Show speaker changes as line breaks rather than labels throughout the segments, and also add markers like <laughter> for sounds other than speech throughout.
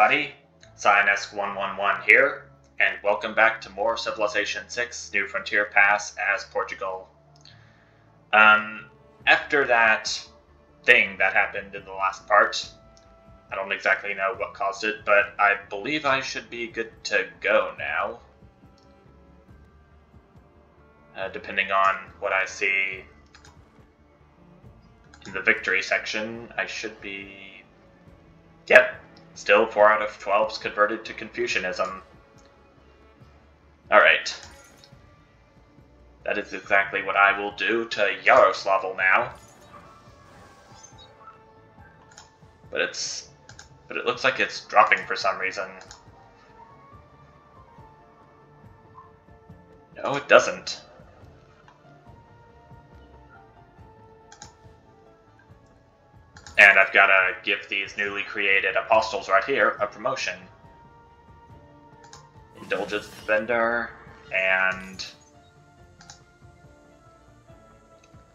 everybody. Cyanesque111 here, and welcome back to more Civilization 6 New Frontier Pass as Portugal. Um, after that thing that happened in the last part, I don't exactly know what caused it, but I believe I should be good to go now. Uh, depending on what I see in the victory section, I should be. Yep, still 4 out of 12's converted to Confucianism. Alright. That is exactly what I will do to Yaroslavl now. But it's. But it looks like it's dropping for some reason. No, it doesn't. And I've got to give these newly created apostles right here a promotion. Indulgence Vendor, and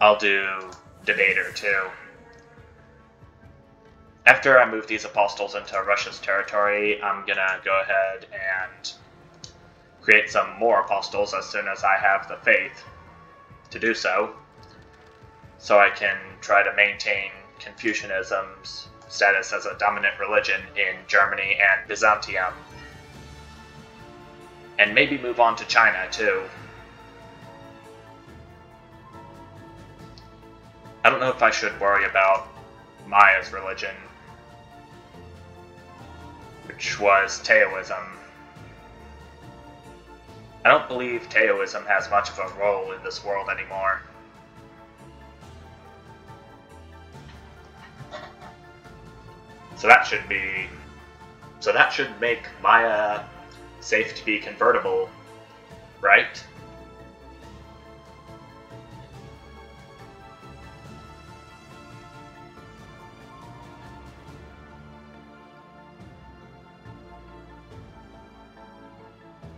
I'll do Debater too. After I move these apostles into Russia's territory, I'm gonna go ahead and create some more apostles as soon as I have the faith to do so, so I can try to maintain Confucianism's status as a dominant religion in Germany and Byzantium. And maybe move on to China too. I don't know if I should worry about Maya's religion, which was Taoism. I don't believe Taoism has much of a role in this world anymore. So that should be. So that should make Maya safe to be convertible, right?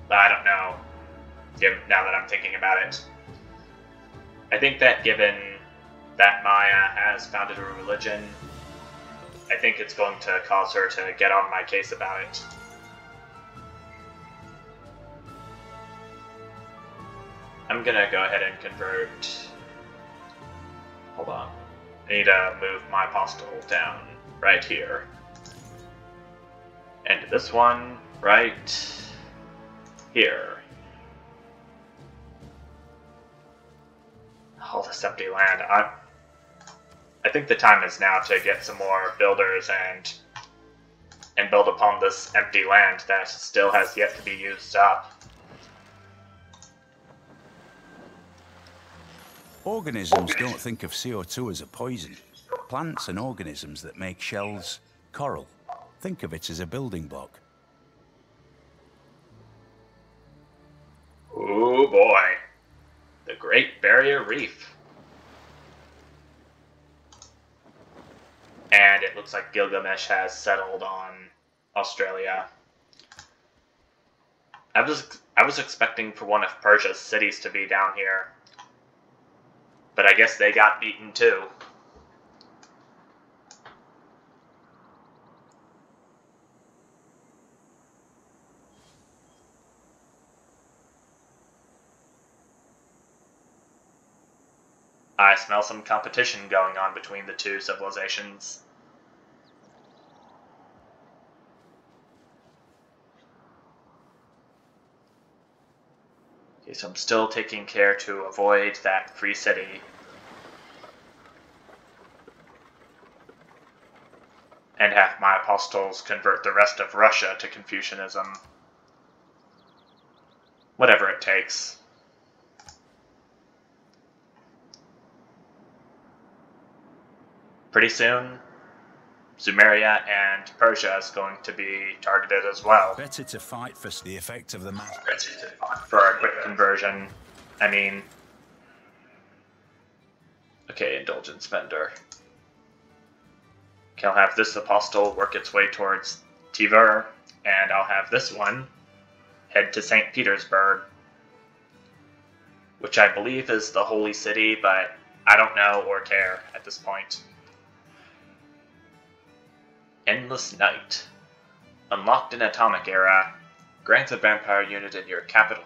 I don't know. Now that I'm thinking about it, I think that given that Maya has founded a religion I think it's going to cause her to get on my case about it. I'm gonna go ahead and convert. Hold on. I need to move my apostle down right here. And this one right here. All this empty land. I'm I think the time is now to get some more builders and and build upon this empty land that still has yet to be used up.
Organisms don't think of CO2 as a poison. Plants and organisms that make shells, coral, think of it as a building block.
Oh boy. The Great Barrier Reef. And it looks like Gilgamesh has settled on Australia. I was I was expecting for one of Persia's cities to be down here, but I guess they got beaten too. I smell some competition going on between the two civilizations. Okay, so I'm still taking care to avoid that free city. And have my apostles convert the rest of Russia to Confucianism. Whatever it takes. pretty soon, Sumeria and Persia is going to be targeted as well.
Better to fight for the effect of the mass.
For a quick conversion, I mean. Okay, indulgence vendor. Okay, I'll have this apostle work its way towards Tver, and I'll have this one head to St. Petersburg, which I believe is the holy city, but I don't know or care at this point. Endless Night. Unlocked in Atomic Era. Grants a vampire unit in your capital.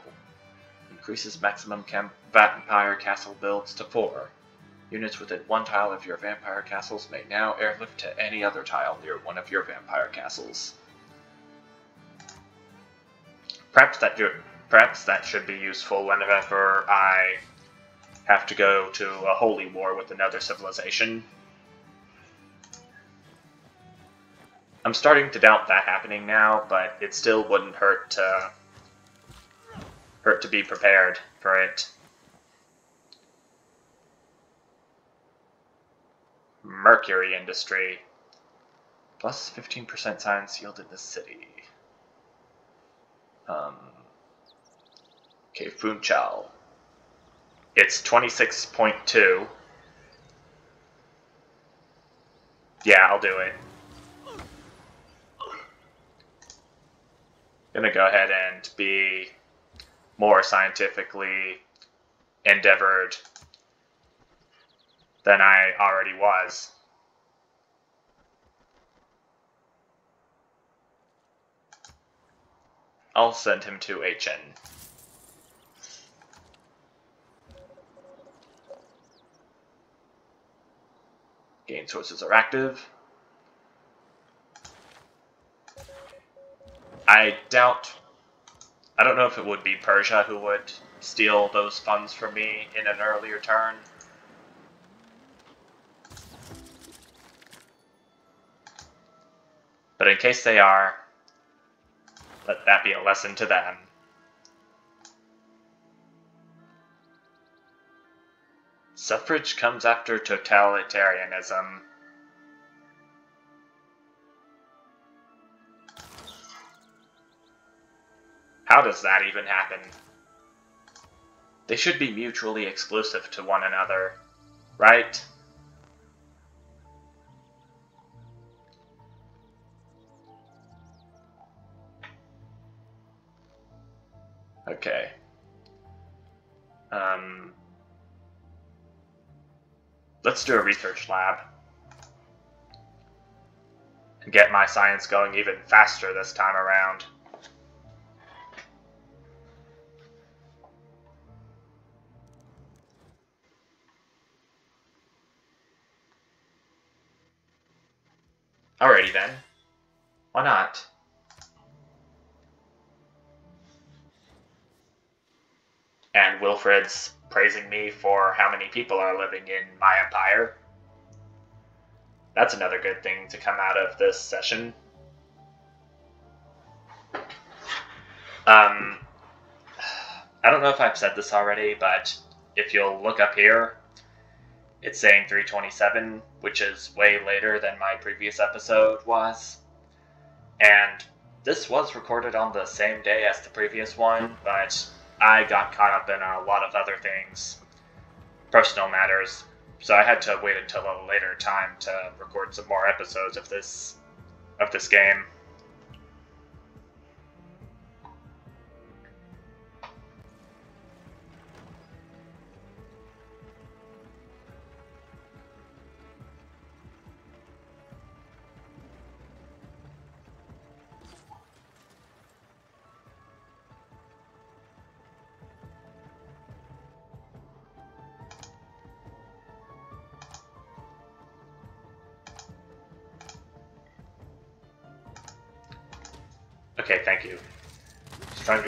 Increases maximum vampire castle builds to 4. Units within one tile of your vampire castles may now airlift to any other tile near one of your vampire castles. Perhaps that perhaps that should be useful whenever I have to go to a holy war with another civilization. I'm starting to doubt that happening now, but it still wouldn't hurt to hurt to be prepared for it. Mercury industry. Plus 15% science yield in the city. Um, okay, Funchal. It's 26.2. Yeah, I'll do it. Gonna go ahead and be more scientifically endeavored than I already was. I'll send him to HN. Gain sources are active. I doubt, I don't know if it would be Persia who would steal those funds from me in an earlier turn. But in case they are, let that be a lesson to them. Suffrage comes after totalitarianism. How does that even happen? They should be mutually exclusive to one another, right? Okay. Um, let's do a research lab. And get my science going even faster this time around. Alrighty then. Why not? and Wilfrid's praising me for how many people are living in my empire. That's another good thing to come out of this session. Um, <sighs> I don't know if I've said this already, but if you'll look up here, it's saying 327, which is way later than my previous episode was. And this was recorded on the same day as the previous one, but I got caught up in a lot of other things, personal matters, so I had to wait until a later time to record some more episodes of this of this game.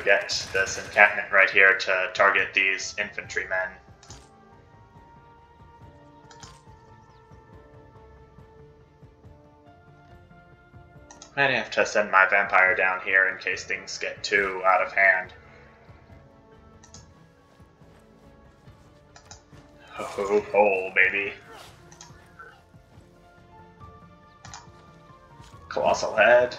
Get this encampment right here to target these infantrymen. Might have to send my vampire down here in case things get too out of hand. Oh, oh, baby. Colossal head.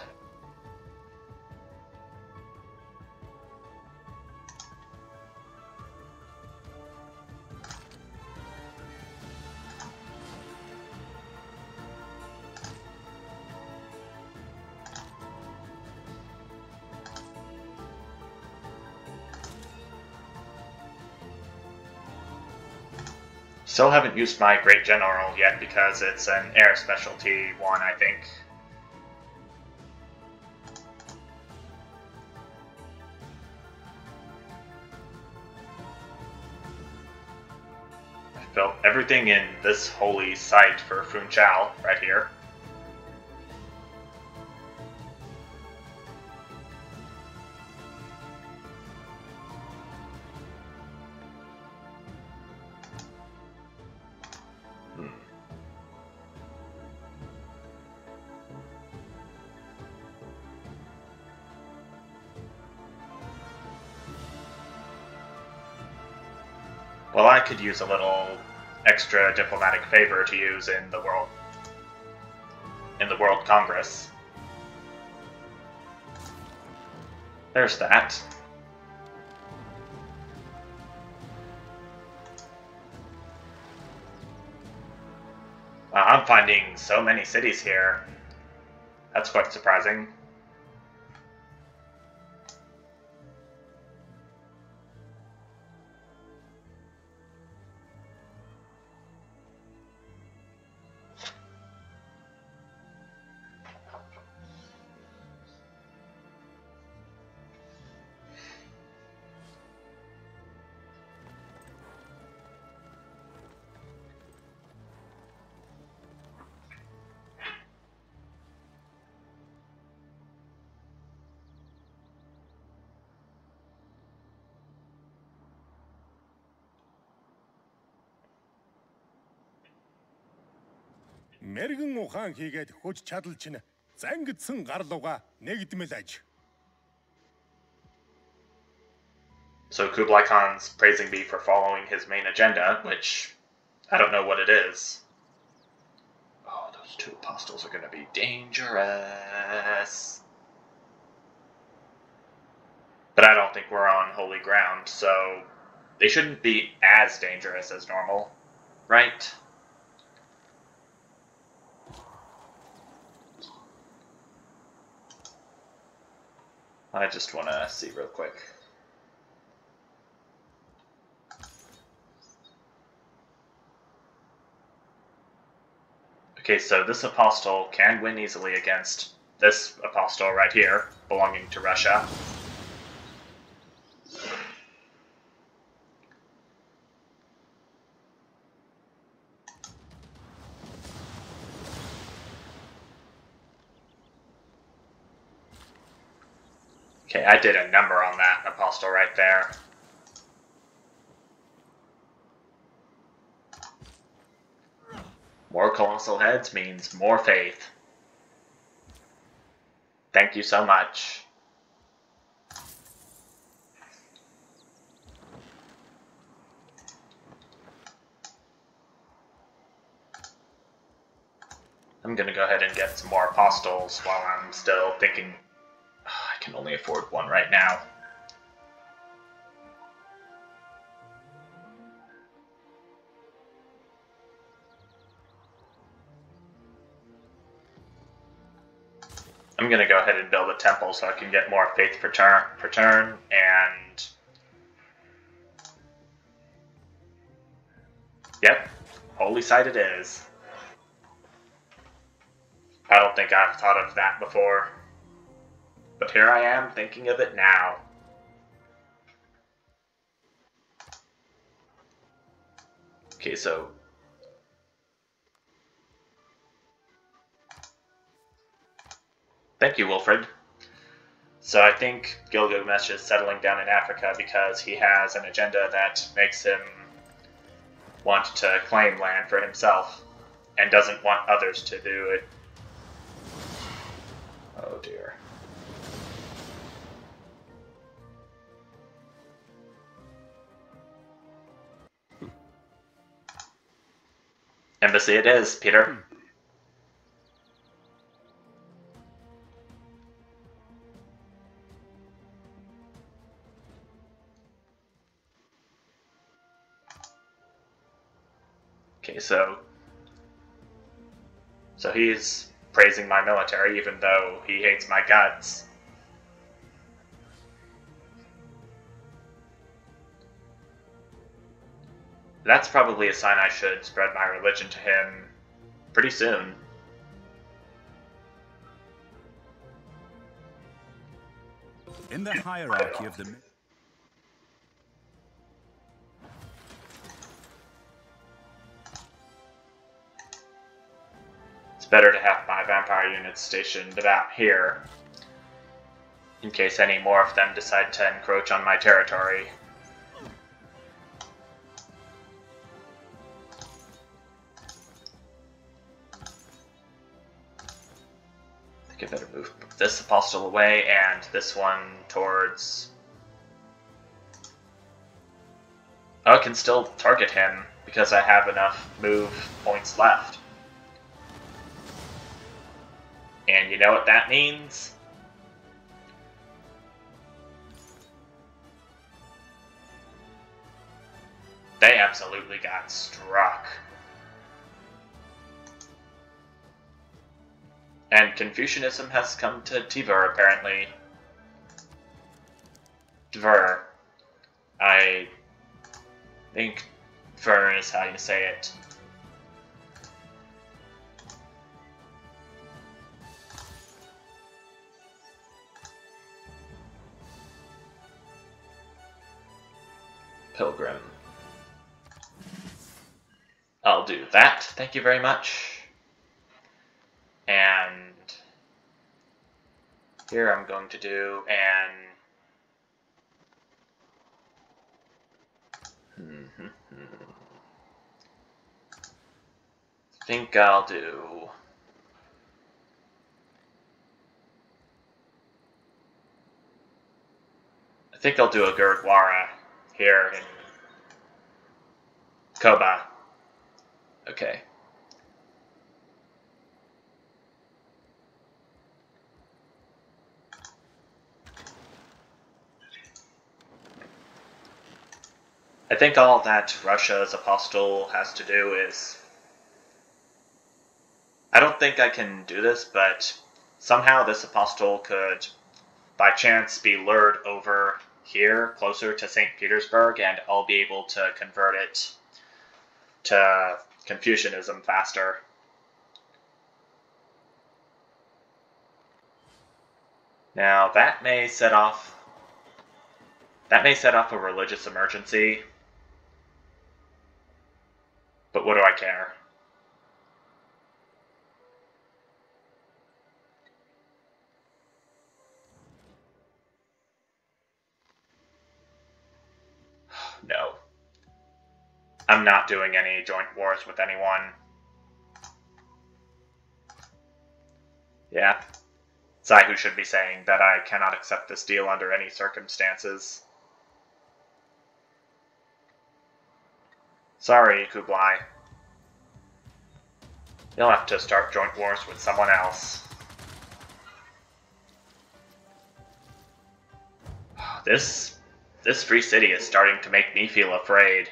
Still haven't used my Great General yet because it's an air specialty one, I think. I built everything in this holy site for Funchal right here. Could use a little extra diplomatic favor to use in the world in the World Congress. There's that. Wow, I'm finding so many cities here. That's quite surprising.
Мэргэн ухаан хийгээд хөж чадал чинь зангидсан гарлууга нэгдмэл аж.
So Kublai Khan's praising me for following his main agenda, which I don't know what it is. Oh, those two apostles are going to be dangerous. But I don't think we're on holy ground, so they shouldn't be as dangerous as normal, right? I just want to see real quick. Okay, so this apostle can win easily against this apostle right here, belonging to Russia. I did a number on that apostle right there. More colossal heads means more faith. Thank you so much. I'm gonna go ahead and get some more apostles while I'm still thinking can only afford one right now. I'm gonna go ahead and build a temple so I can get more faith per turn, per turn and yep, holy site it is. I don't think I've thought of that before. But here I am thinking of it now. Okay, so Thank you, Wilfrid. So I think Gilgamesh is settling down in Africa because he has an agenda that makes him want to claim land for himself and doesn't want others to do it. Embassy it is, Peter. Hmm. Okay, so so he's praising my military even though he hates my guts. That's probably a sign I should spread my religion to him pretty soon.
In the hierarchy of the.
It's better to have my vampire units stationed about here in case any more of them decide to encroach on my territory. I better move this apostle away and this one towards... I can still target him because I have enough move points left. And you know what that means? They absolutely got struck. And Confucianism has come to Tver, apparently. Tver. I think Tver is how you say it. Pilgrim. I'll do that, thank you very much. And here I'm going to do an I <laughs> think I'll do I think I'll do a Gurdwara here in Koba. Okay. I think all that Russia's apostle has to do is. I don't think I can do this, but somehow this apostle could, by chance, be lured over here, closer to St. Petersburg, and I'll be able to convert it to Confucianism faster. Now, that may set off that may set off a religious emergency. But what do I care? <sighs> no. I'm not doing any joint wars with anyone. Yeah. Zaihu should be saying that I cannot accept this deal under any circumstances. Sorry, Kublai. You'll have to start joint wars with someone else. <sighs> This... this free city is starting to make me feel afraid.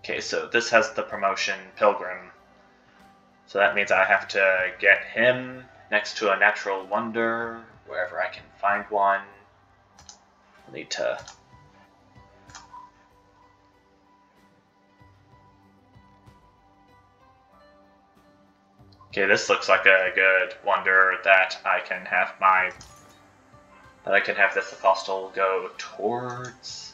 Okay, so this has the promotion Pilgrim. So that means I have to get him next to a natural wonder, wherever I can find one. I'll need to... Okay, this looks like a good wonder that I can have my... that I can have this apostle go towards...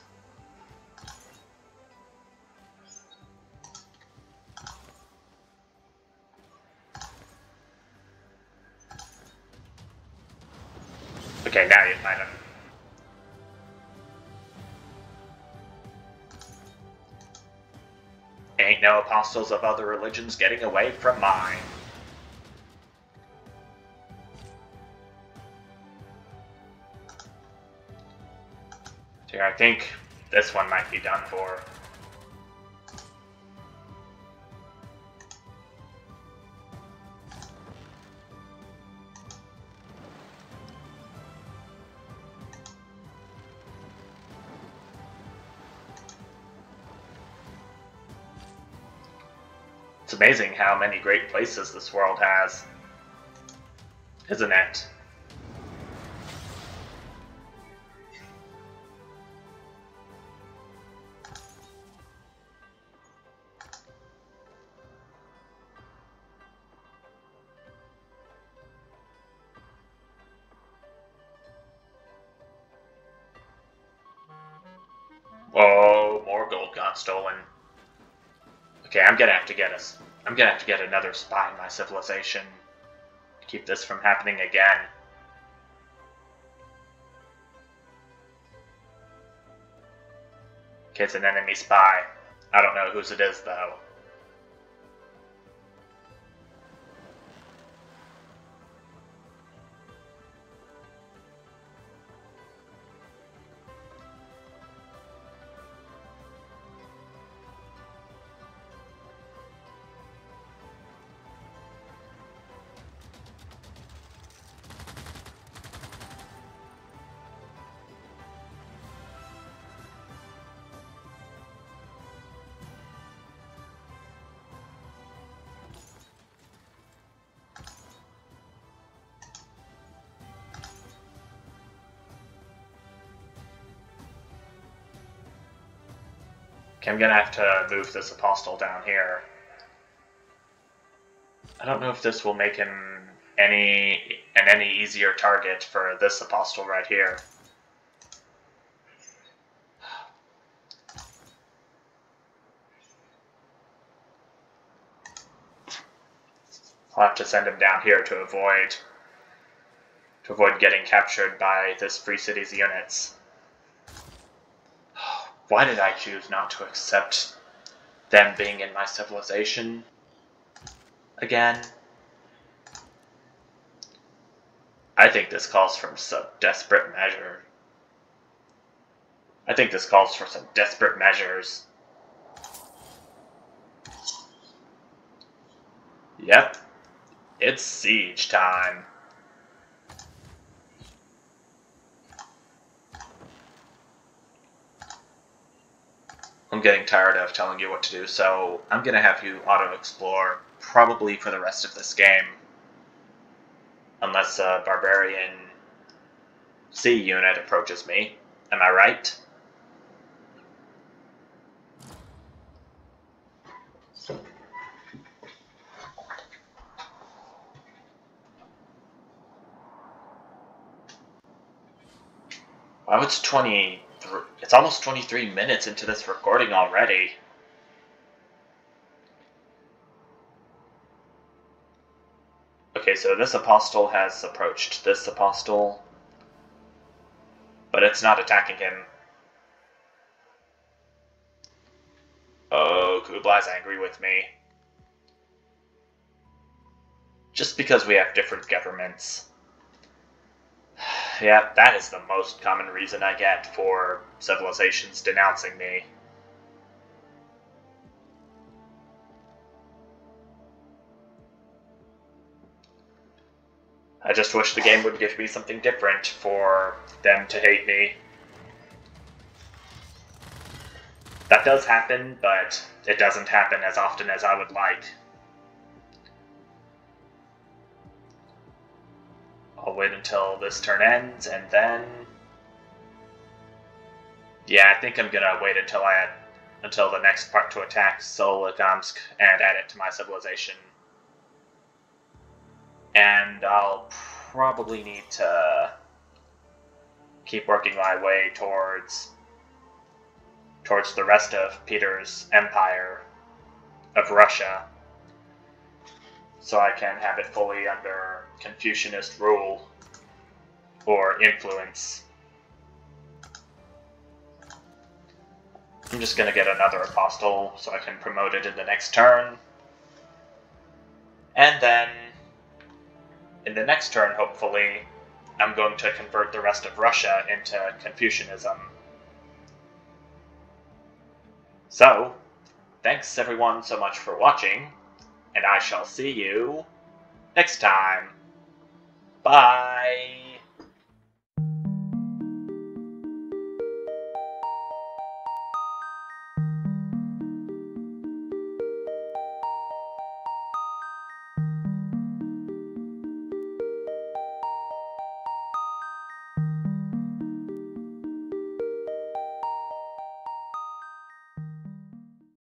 no apostles of other religions getting away from mine. Here, I think this one might be done for. It's amazing how many great places this world has. Isn't it? I'm gonna have to get another spy in my civilization to keep this from happening again. It's an enemy spy. I don't know whose it is though. Okay, I'm gonna have to move this apostle down here. I don't know if this will make him any an any easier target for this apostle right here. I'll have to send him down here to avoid to avoid getting captured by this Free Cities units. Why did I choose not to accept them being in my civilization again? I think this calls for some desperate measure. I think this calls for some desperate measures. Yep. It's siege time. I'm getting tired of telling you what to do, so I'm going to have you auto-explore probably for the rest of this game. Unless a barbarian C unit approaches me. Am I right? Wow, it's 20 it's almost 23 minutes into this recording already. Okay, so this apostle has approached this apostle, but it's not attacking him. Oh, Kublai's angry with me. Just because we have different governments. Yeah, that is the most common reason I get for civilizations denouncing me. I just wish the game would give me something different for them to hate me. That does happen, but it doesn't happen as often as I would like. I'll wait until this turn ends, and then... Yeah, I think I'm gonna wait until I until the next part to attack Solikamsk and add it to my civilization. And I'll probably need to keep working my way towards towards the rest of Peter's empire of Russia so I can have it fully under Confucianist rule or influence. I'm just gonna get another apostle so I can promote it in the next turn. And then, in the next turn, hopefully, I'm going to convert the rest of Russia into Confucianism. So, thanks everyone so much for watching and I shall see you next time. Bye.